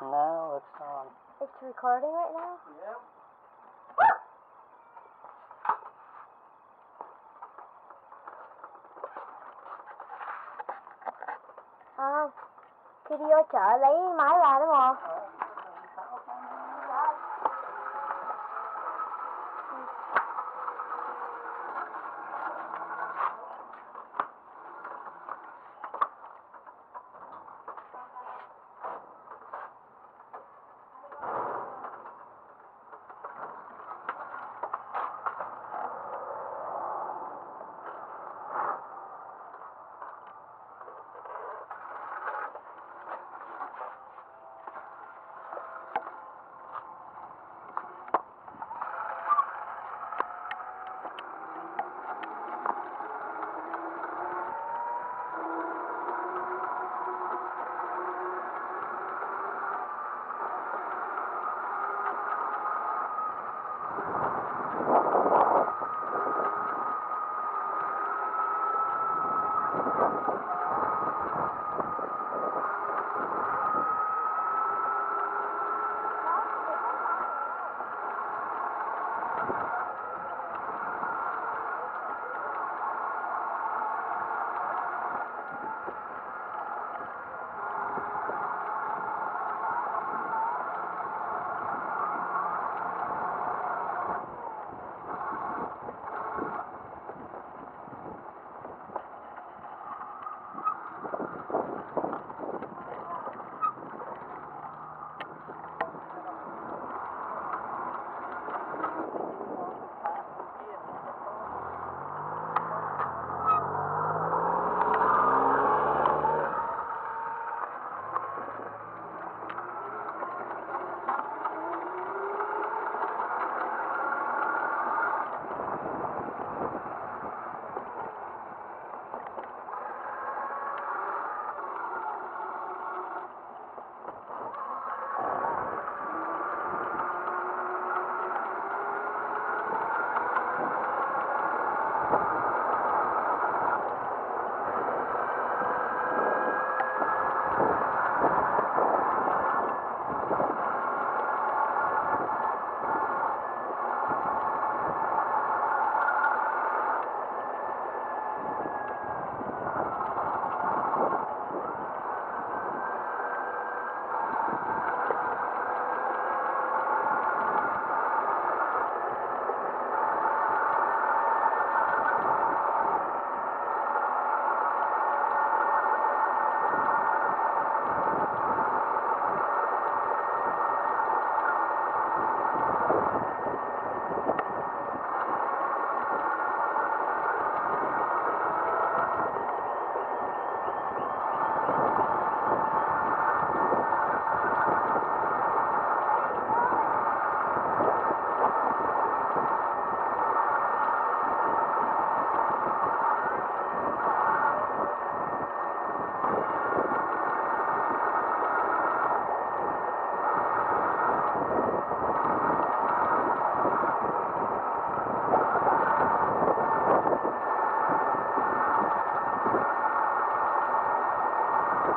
No, it's on. It's recording right now? Yep. À, khi đi vô chợ lấy máy ra đúng không? Thank you.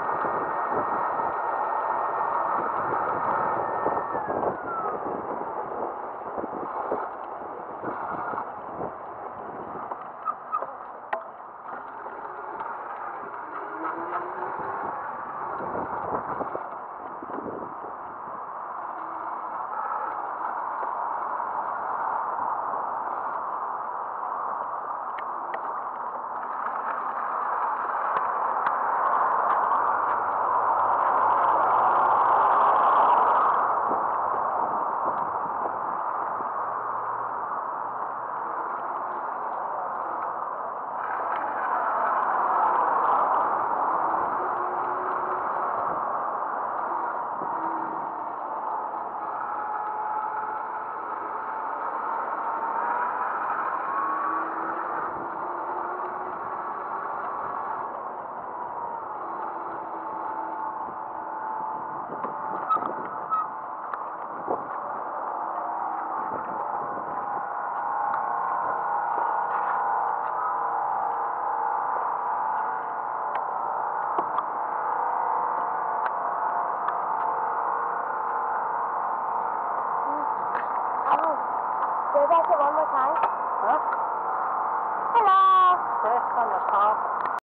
Thank you. Oh. Say that one more time. Huh? Hello. Press on the top.